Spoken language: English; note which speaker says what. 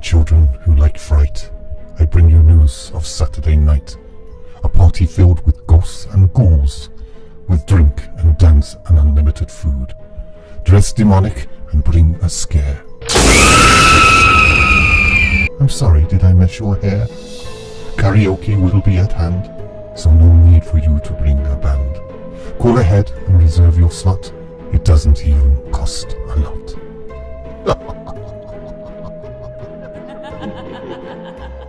Speaker 1: children who like fright, I bring you news of Saturday night. A party filled with ghosts and ghouls, with drink and dance and unlimited food. Dress demonic and bring a scare. I'm sorry, did I mess your hair? Karaoke will be at hand, so no need for you to bring a band. Call ahead and reserve your slot. It doesn't even cost a lot. 哈哈哈哈哈哈哈哈